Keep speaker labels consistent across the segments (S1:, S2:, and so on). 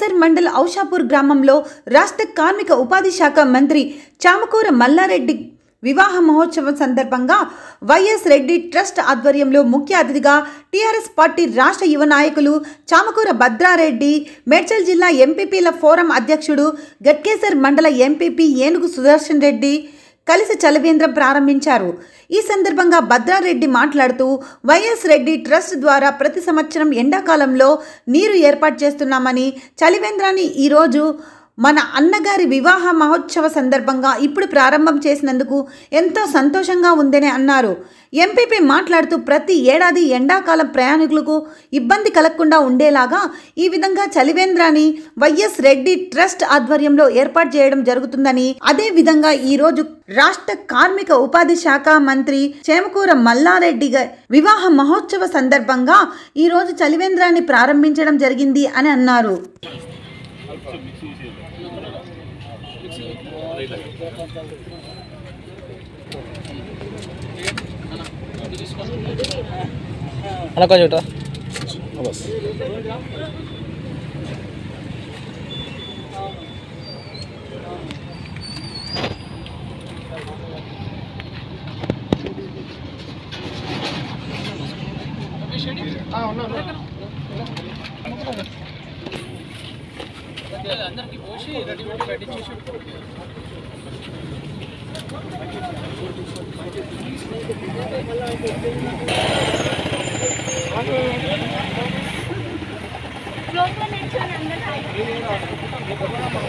S1: వైఎస్ఆర్ మండల్ ఔషాపూర్ గ్రామంలో రాష్ట్ర కార్మిక ఉపాధి శాఖ మంత్రి చామకూర మల్లారెడ్డి వివాహ మహోత్సవం సందర్భంగా వైఎస్ రెడ్డి ట్రస్ట్ ఆధ్వర్యంలో ముఖ్య అతిథిగా టీఆర్ఎస్ పార్టీ రాష్ట్ర యువ నాయకులు చామకూర భద్రారెడ్డి మేడ్చల్ జిల్లా ఎంపీపీల ఫోరం అధ్యక్షుడు గట్కేసర్ మండల ఎంపీపీ ఏనుగు సుదర్శన్ రెడ్డి కలిసి చలవేంద్రం ప్రారంభించారు. ఈ సందర్భంగా భద్రారెడ్డి మాట్లాడుతూ వైఎస్ రెడ్డి ట్రస్ట్ ద్వారా ప్రతి సంవత్సరం ఎండాకాలంలో నీరు ఏర్పాటు చేస్తున్నామని చలివేంద్రాన్ని ఈరోజు మన అన్నగారి వివాహ మహోత్సవ సందర్భంగా ఇప్పుడు ప్రారంభం చేసినందుకు ఎంతో సంతోషంగా ఉందని అన్నారు. ఎంపీపీ మాట్లాడుతూ ప్రతి ఏడాది ఎండాకాలం ప్రయాణికులకు ఇబ్బంది కలగకుండా ఉండేలాగా ఈ విధంగా చలివేంద్రాన్ని వైఎస్ రెడ్డి ట్రస్ట్ ఆధ్వర్యంలో ఏర్పాటు చేయడం జరుగుతుందని అదే విధంగా ఈ రోజు రాష్ట్ర కార్మిక ఉపాధి శాఖ మంత్రి చేమకూర మల్లారెడ్డి వివాహ మహోత్సవ సందర్భంగా ఈ రోజు చలివేంద్రాన్ని ప్రారంభించడం జరిగింది అని అన్నారు.
S2: అలా కొంచెం ఇటు రా.
S3: तुम फंसवारे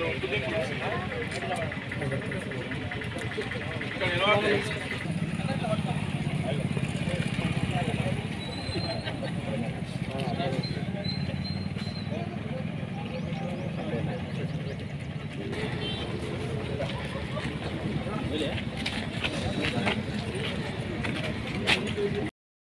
S3: Thank you.